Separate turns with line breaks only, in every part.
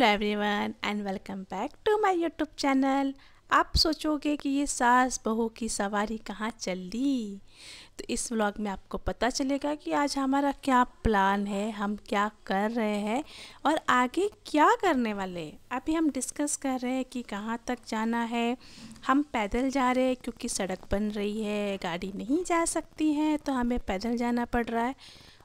Hello everyone and welcome back to my YouTube channel आप सोचोगे कि ये सास बहू की सवारी कहाँ चल दी तो इस व्लॉग में आपको पता चलेगा कि आज हमारा क्या प्लान है, हम क्या कर रहे हैं और आगे क्या करने वाले अभी हम डिस्कस कर रहे हैं कि कहाँ तक जाना है। हम पैदल जा रहे हैं क्योंकि सड़क बन रही है, गाड़ी नहीं जा सकती है तो हमें पैदल जाना पड़ रहा है।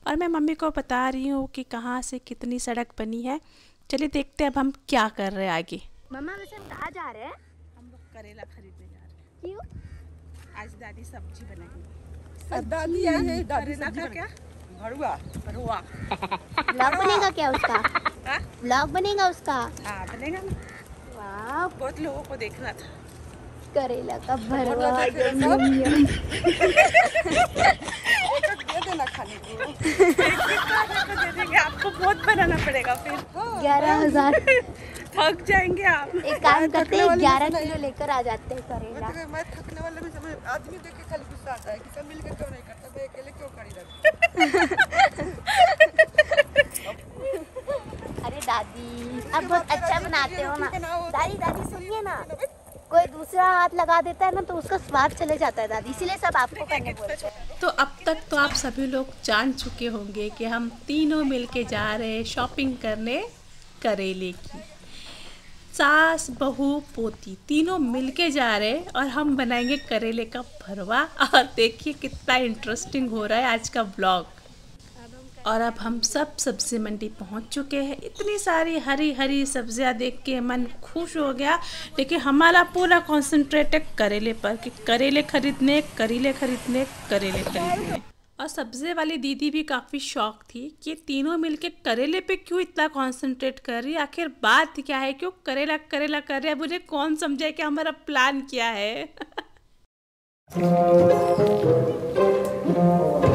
और मैं मम्मी को बता रही हूँ कि कहाँ से कितनी सड़क बनी है। चलिए देखते हैं अब हम क्या कर रहे हैं आगे।
मम्मा वैसे हम कहाँ जा रहे हैं?
हम लोग करेला खरीदने जा रहे हैं। क्यों? आज दादी सब्ज़ी बनाएँगी।
दादी आई है दादी
का क्या?
भरुआ।
भरुआ।
ब्लॉग बनेगा क्या उसका?
हाँ?
ब्लॉग बनेगा उसका?
हाँ बनेगा ना।
वाह
बहुत लोगों को देखना था।
करेला का भरवा
देख रहे
यम,
सब?
यम, यम।
दे देना खाने को
दे देंगे आपको बहुत बनाना पड़ेगा फिर।
ग्यारह हज़ार।
थक जाएँगे आप।
एक काम करते हैं ग्यारह किलो लेकर आ जाते हैं करेला।
मैं मैं थकने वाले भी समय आदमी देख के खाली गुस्सा आता है कि सब मिलकर क्यों नहीं करता? मैं अकेले क्यों खड़ी रहती
अरे दादी आप बहुत अच्छा बनाते हो ना। दादी दादी सुनिए ना। कोई दूसरा हाथ लगा देता है ना तो उसका स्वाद चले जाता है दादी। इसीलिए सब आपको करने बोलते हैं।
तो अब तक तो आप सभी लोग जान चुके होंगे कि हम तीनों मिलके जा रहे हैं शॉपिंग करने करेले की। सास बहू पोती तीनों मिलके जा रहे हैं और हम बनाएँगे करेले का भरवा। और देखिए कितना इंटरेस्टिंग हो रहा है आज का ब्लॉग और अब हम सब सब्ज़ी मंडी पहुँच चुके हैं। इतनी सारी हरी हरी सब्ज़ियाँ देख के मन खुश हो गया। लेकिन हमारा पूरा कॉन्सेंट्रेट है करेले पर कि करेले खरीदने करेले खरीदने करेले खरीदने। और सब्ज़ी वाली दीदी भी काफ़ी शौक थी कि तीनों मिलके करेले पे क्यों इतना कंसंट्रेट कर रही आखिर बात क्या है? क्यों करेला करेला कर रहे अब उन्हें कौन समझे कि हमारा प्लान क्या है?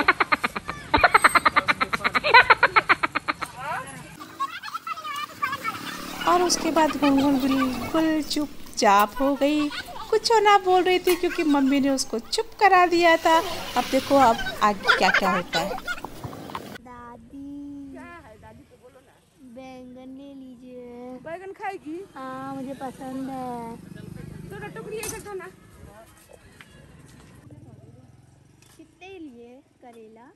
और
उसके बाद गुनगुन बिल्कुल चुपचाप हो गई। कुछ ना बोल रही थी क्योंकि मम्मी ने उसको चुप करा दिया था। अब देखो अब आगे क्या क्या होता है।
दादी। बैंगन ले लीजिए।
बैगन खाएगी?
हाँ मुझे पसंद है।
तो टुकड़ी ऐसे दो ना।
कितने लिए करेला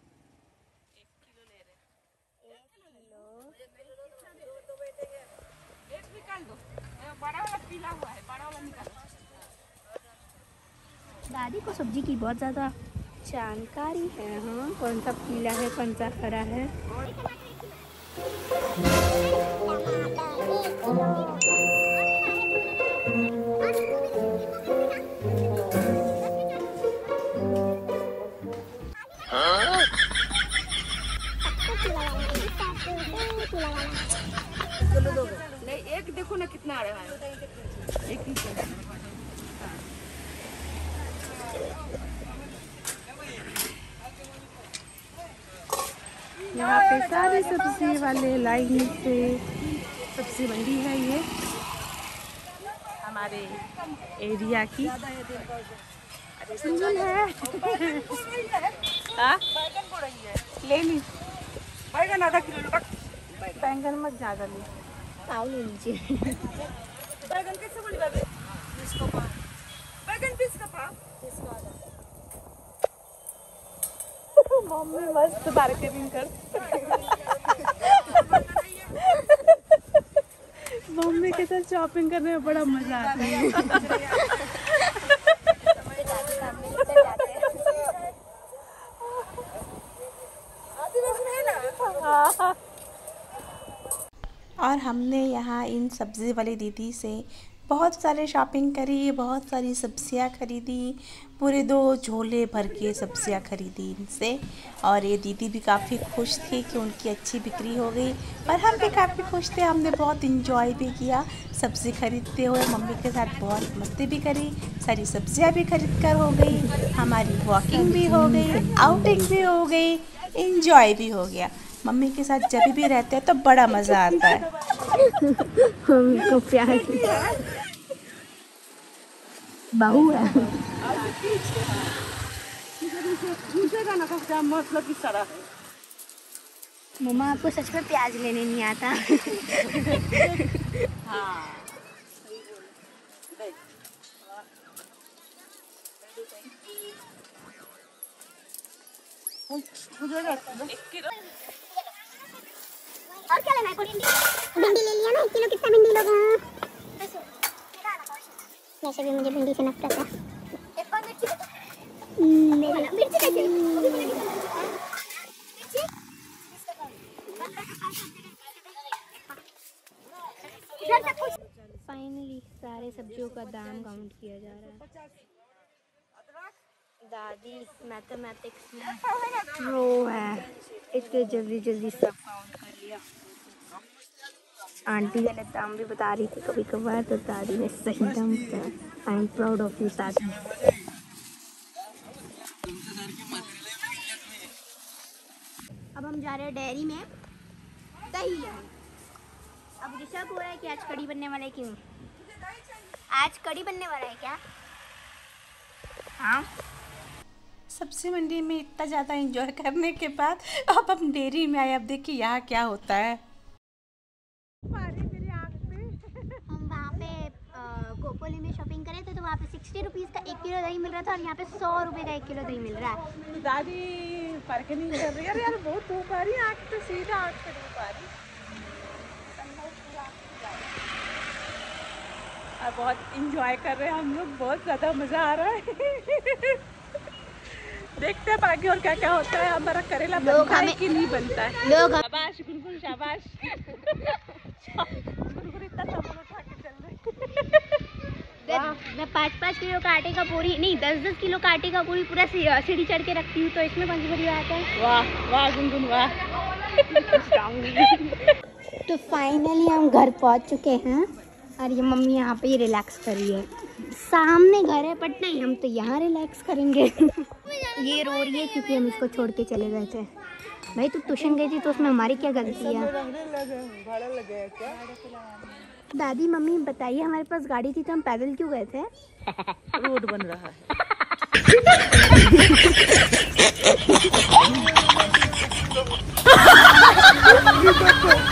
एक निकाल दो बड़ा वाला पीला हुआ है बड़ा वाला निकालो।
दादी को सब्ज़ी की बहुत ज़्यादा जानकारी है हाँ? कौन सा पीला है कौन सा हरा है?
यहाँ पे सारे सब्ज़ी वाले लाइन से सब्ज़ी मंडी है ये। हमारे एरिया की। अरे सुंदर है। हाँ? ले ली।
बैगन आधा किलो
बैंगन मत ज़्यादा ली।
ले लीजिए।
बैगन कैसे बोली बाबे बीस पाव बैगन बीस का पाव
मम्मी मस्त मार्केटिंग कर। मम्मी के साथ शॉपिंग करने में बड़ा मज़ा आता है। सब्ज़ी वाली दीदी से बहुत सारे शॉपिंग करी, बहुत सारी सब्ज़ियाँ खरीदी, पूरे दो झोले भर के सब्ज़ियाँ खरीदी इनसे। और ये दीदी भी काफ़ी खुश थी कि उनकी अच्छी बिक्री हो गई। और हम भी काफ़ी खुश थे, हमने बहुत इंजॉय भी किया। सब्ज़ी खरीदते हुए मम्मी के साथ बहुत मस्ती भी करी, सारी सब्ज़ियाँ भी खरीद कर हो गई, हमारी वॉकिंग भी हो गई आउटिंग भी हो गई इंजॉय भी हो गया। मम्मी के साथ जब भी रहते हैं तो बड़ा मज़ा आता है।
मम्मी को प्यार बहू है
है।
मम्मा आपको सच में प्याज लेने नहीं आता। और क्या लेना है? भिंडी भिंडी ले लिया ना एक किलो कितना भिंडी लोग? वैसे भी मुझे भिंडी से नफरत है। हम्म, फाइनली सारे सब्जियों का दाम काउंट किया जा रहा है। दादी मैथमेटिक्स में प्रो है। इतने जल्दी जल्दी सब काउंट कर लिया। आंटी गलत दाम भी बता रही थी कभी कभार तो दादी ने सही दाम बताया I am proud of you दादी। अब हम जा रहे हैं डेयरी में। दही अब ऋषभ हो रहा है कि आज कड़ी बनने वाला है क्यों आज कड़ी बनने वाला है क्या? हाँ।
सब्ज़ी मंडी में इतना ज़्यादा एंजॉय करने के बाद अब हम डेयरी में आए अब देखिए यहाँ क्या होता है।
हम वहाँ पे अ, में शॉपिंग करे थे तो वहाँ पे सिक्सटी रुपीज़ का एक किलो दही मिल रहा था और यहाँ पे सौ रुपये का एक किलो दही मिल रहा है।
दादी फ़र्क नहीं कर रही। यार यार बहुत धूप आ रही है आँख पे सीधा आँख पे धूप आ रही। और बहुत इंजॉय कर रहे हैं हम लोग बहुत ज़्यादा मज़ा आ रहा है। देखते हैं बाकी और क्या क्या होता है। हमारा करेला बनता है कि नहीं बनता है?
लोग
शाबाश गुनगुन शाबाश। गुनगुन इतना सामान उठा के चल रही
मैं पाँच पाँच किलो का आटे का पूरी नहीं दस दस किलो का आटे का पूरी पूरा सीढ़ी चढ़ के रखती हूँ तो इसमें सी बड़ी बात है?
वाह वाह गुनगुन वाह।
तो फाइनली हम घर पहुँच चुके हैं और ये मम्मी यहाँ पे ही रिलैक्स कर रही है। सामने घर है बट नहीं हम तो यहाँ रिलैक्स करेंगे। ये रो रही है क्योंकि हम इसको छोड़ के चले गए थे। भाई तू ट्यूशन गई थी तो उसमें हमारी क्या गलती है? दादी मम्मी बताइए हमारे पास गाड़ी थी तो हम पैदल क्यों गए थे?
रोड बन रहा है।